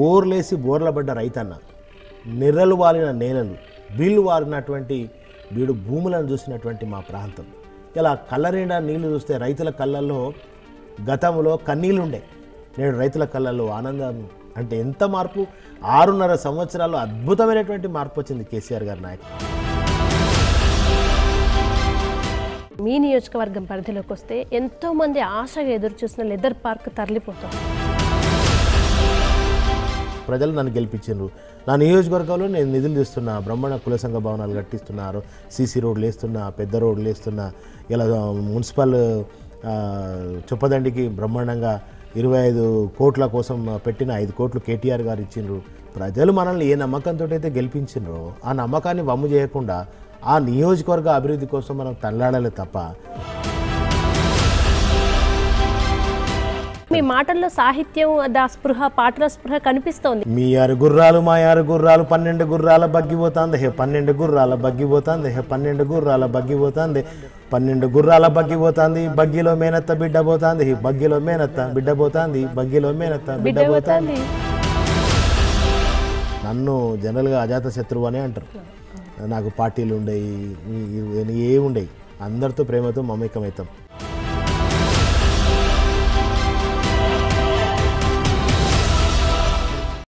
బోర్లేసి బోర్లబడ్డ రైతన్న నిర్రలు వాలిన నేలలు బీళ్ళు వారినటువంటి వీడు భూములను చూసినటువంటి మా ప్రాంతం. ఇలా కళ్ళరేండా నీళ్ళు చూస్తే రైతుల కళ్ళల్లో గతంలో కన్నీళ్ళు ఉండే నేడు రైతుల కళ్ళల్లో ఆనందం అంటే ఎంత మార్పు? ఆరున్నర సంవత్సరాల్లో అద్భుతమైనటువంటి మార్పు వచ్చింది కేసీఆర్ గారి నాయకుడు మీ నియోజకవర్గం పరిధిలోకి వస్తే ఎంతోమంది ఆశగా ఎదురు చూసిన లెదర్ పార్క్ తరలిపోతుంది. ప్రజలు నన్ను గెలిపించారు నా నియోజకవర్గంలో నేను నిధులు తీస్తున్నా బ్రహ్మణ కుల సంఘ భవనాలు కట్టిస్తున్నారు సీసీ రోడ్లు వేస్తున్నా పెద్ద రోడ్లు వేస్తున్నా ఇలా మున్సిపల్ చొప్పదండికి బ్రహ్మాండంగా ఇరవై ఐదు కోట్ల కోసం పెట్టిన ఐదు కోట్లు కేటీఆర్ గారు ఇచ్చిండ్రు. ప్రజలు మనల్ని ఏ నమ్మకంతో అయితే గెలిపించిండ్రో ఆ నమ్మకాన్ని వమ్ము చేయకుండా ఆ నియోజకవర్గ అభివృద్ధి కోసం మనం తల్లాడాలి తప్ప మీ మాటల్లో సాహిత్యం దా స్పృహ పాటల స్పృహ కనిపిస్తోంది. మీ ఆరు గుర్రాలు మా ఆరు గుర్రాలు పన్నెండు గుర్రాల బగ్గిపోతాంది హే పన్నెండు గుర్రాల బగ్గిపోతాంది హే పన్నెండు గుర్రాల బగ్గిపోతాంది పన్నెండు గుర్రాల బగ్గిపోతాంది బగ్గిలో మేనత్త బిడ్డ పోతాంది. బగ్గిలో మేనత్త బిడ్డ పోతాంది. బగ్గిలో మేనత్త బిడ్డ పోతాంది. నన్ను జనరల్గా అజాత శత్రువు అనే అంటారు. నాకు పార్టీలు ఉండయి ఏ ఉండయి అందరితో ప్రేమతో మమేకమవుతాం.